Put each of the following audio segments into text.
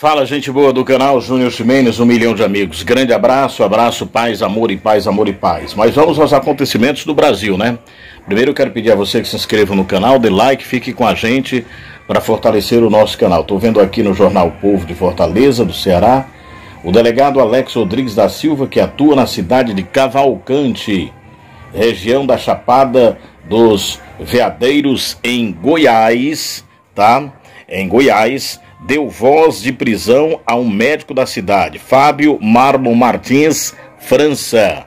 Fala, gente boa do canal Júnior Ximenes, um milhão de amigos. Grande abraço, abraço, paz, amor e paz, amor e paz. Mas vamos aos acontecimentos do Brasil, né? Primeiro eu quero pedir a você que se inscreva no canal, dê like, fique com a gente para fortalecer o nosso canal. Estou vendo aqui no Jornal Povo de Fortaleza, do Ceará, o delegado Alex Rodrigues da Silva, que atua na cidade de Cavalcante, região da Chapada dos Veadeiros, em Goiás, tá? Em Goiás deu voz de prisão a um médico da cidade, Fábio Marlon Martins, França.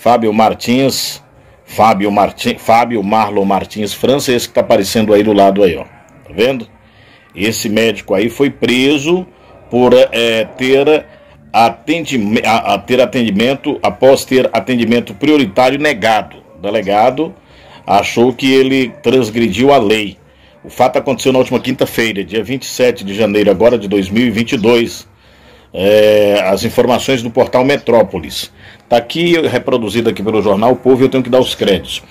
Fábio Martins, Fábio Martins, Fábio Marlon Martins, França, esse que está aparecendo aí do lado aí, ó. Tá vendo? Esse médico aí foi preso por é, ter, atendimento, a, a ter atendimento após ter atendimento prioritário negado. O delegado achou que ele transgrediu a lei o fato aconteceu na última quinta-feira, dia 27 de janeiro agora de 2022. É, as informações do portal Metrópolis. Está aqui reproduzido aqui pelo jornal O Povo e eu tenho que dar os créditos.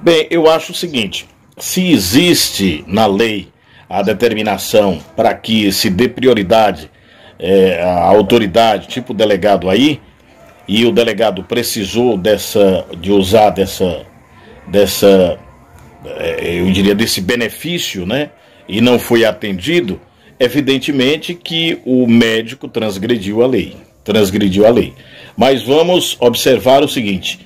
Bem, eu acho o seguinte: se existe na lei a determinação para que se dê prioridade é, à autoridade, tipo o delegado aí, e o delegado precisou dessa, de usar dessa, dessa eu diria, desse benefício, né, e não foi atendido, evidentemente que o médico transgrediu a lei. Transgrediu a lei. Mas vamos observar o seguinte: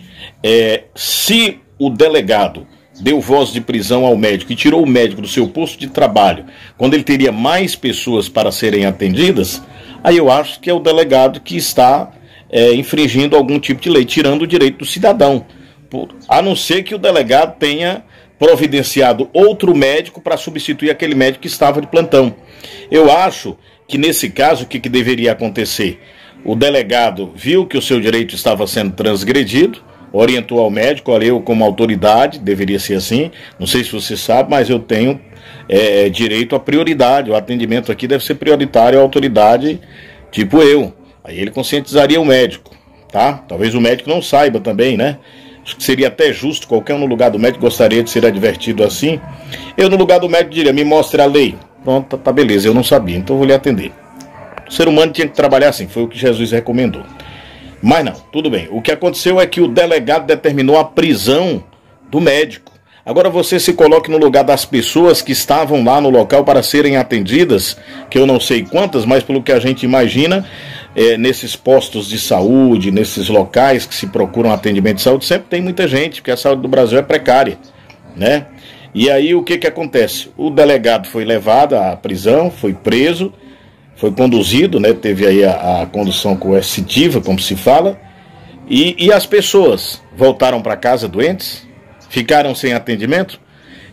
é, se o delegado deu voz de prisão ao médico e tirou o médico do seu posto de trabalho, quando ele teria mais pessoas para serem atendidas, aí eu acho que é o delegado que está é, infringindo algum tipo de lei, tirando o direito do cidadão. Por, a não ser que o delegado tenha providenciado outro médico para substituir aquele médico que estava de plantão. Eu acho que nesse caso o que, que deveria acontecer? O delegado viu que o seu direito estava sendo transgredido, orientou ao médico, olha, eu como autoridade, deveria ser assim, não sei se você sabe, mas eu tenho é, direito à prioridade, o atendimento aqui deve ser prioritário à autoridade, tipo eu. Aí ele conscientizaria o médico, tá? Talvez o médico não saiba também, né? Acho que seria até justo, qualquer um no lugar do médico gostaria de ser advertido assim. Eu, no lugar do médico, diria: me mostre a lei. Pronto, tá, tá beleza, eu não sabia, então vou lhe atender. O ser humano tinha que trabalhar assim, foi o que Jesus recomendou. Mas não, tudo bem. O que aconteceu é que o delegado determinou a prisão do médico. Agora você se coloque no lugar das pessoas que estavam lá no local para serem atendidas, que eu não sei quantas, mas pelo que a gente imagina, é, nesses postos de saúde, nesses locais que se procuram atendimento de saúde, sempre tem muita gente, porque a saúde do Brasil é precária, né? E aí o que que acontece? O delegado foi levado à prisão, foi preso, foi conduzido, né? Teve aí a, a condução coercitiva, como se fala, e, e as pessoas voltaram para casa doentes, ficaram sem atendimento.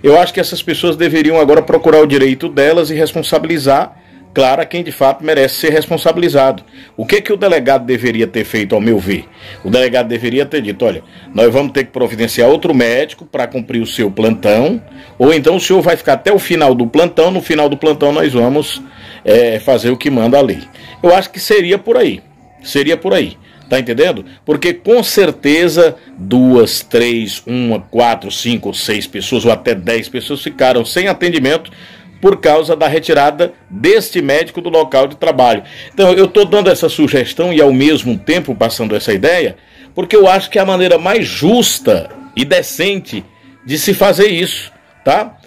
Eu acho que essas pessoas deveriam agora procurar o direito delas e responsabilizar clara quem de fato merece ser responsabilizado. O que que o delegado deveria ter feito, ao meu ver? O delegado deveria ter dito: olha, nós vamos ter que providenciar outro médico para cumprir o seu plantão, ou então o senhor vai ficar até o final do plantão, no final do plantão nós vamos é, fazer o que manda a lei. Eu acho que seria por aí. Seria por aí. Tá entendendo? Porque com certeza duas, três, uma, quatro, cinco, seis pessoas ou até dez pessoas ficaram sem atendimento por causa da retirada deste médico do local de trabalho. Então, eu estou dando essa sugestão e ao mesmo tempo passando essa ideia, porque eu acho que é a maneira mais justa e decente de se fazer isso, tá?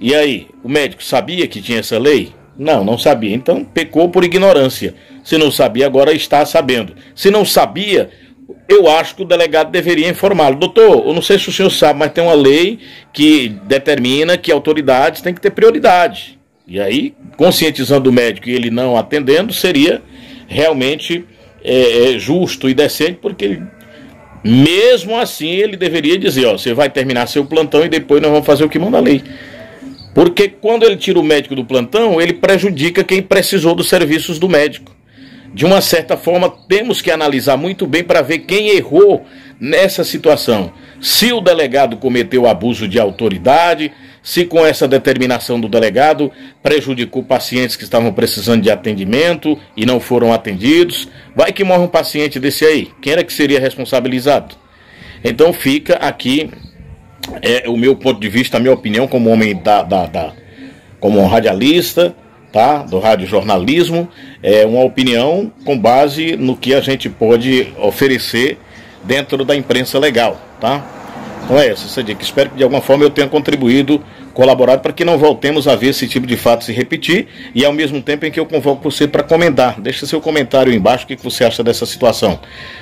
E aí, o médico sabia que tinha essa lei? Não, não sabia. Então, pecou por ignorância. Se não sabia, agora está sabendo. Se não sabia, eu acho que o delegado deveria informá-lo. Doutor, eu não sei se o senhor sabe, mas tem uma lei que determina que autoridades têm que ter prioridade. E aí, conscientizando o médico e ele não atendendo, seria realmente é, é, justo e decente, porque mesmo assim ele deveria dizer, ó, você vai terminar seu plantão e depois nós vamos fazer o que manda a lei. Porque quando ele tira o médico do plantão, ele prejudica quem precisou dos serviços do médico de uma certa forma, temos que analisar muito bem para ver quem errou nessa situação. Se o delegado cometeu abuso de autoridade, se com essa determinação do delegado prejudicou pacientes que estavam precisando de atendimento e não foram atendidos, vai que morre um paciente desse aí. Quem era que seria responsabilizado? Então fica aqui é, o meu ponto de vista, a minha opinião como homem da, da, da como radialista, tá? Do rádio jornalismo, é uma opinião com base no que a gente pode oferecer dentro da imprensa legal, tá? Então é essa, essa dica. Espero que de alguma forma eu tenha contribuído, colaborado para que não voltemos a ver esse tipo de fato se repetir e ao mesmo tempo em que eu convoco você para comentar. Deixa seu comentário embaixo o que você acha dessa situação.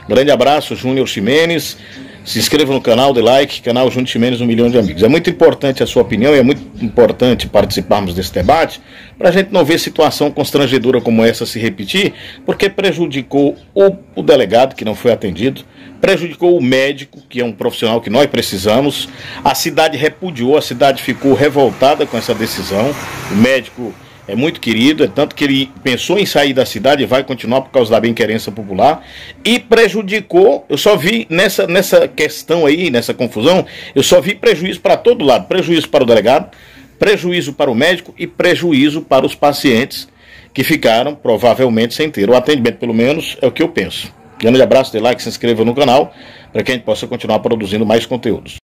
Grande abraço, Júnior Ximenes. Se inscreva no canal, dê like, canal Juntos Menos um milhão de amigos. É muito importante a sua opinião e é muito importante participarmos desse debate para a gente não ver situação constrangedora como essa se repetir, porque prejudicou o, o delegado que não foi atendido, prejudicou o médico, que é um profissional que nós precisamos, a cidade repudiou, a cidade ficou revoltada com essa decisão, o médico é muito querido, é tanto que ele pensou em sair da cidade e vai continuar por causa da bem-querência popular e prejudicou. Eu só vi nessa, nessa questão aí, nessa confusão, eu só vi prejuízo para todo lado: prejuízo para o delegado, prejuízo para o médico e prejuízo para os pacientes que ficaram provavelmente sem ter o atendimento, pelo menos é o que eu penso. Grande abraço, dê like, se inscreva no canal para que a gente possa continuar produzindo mais conteúdos.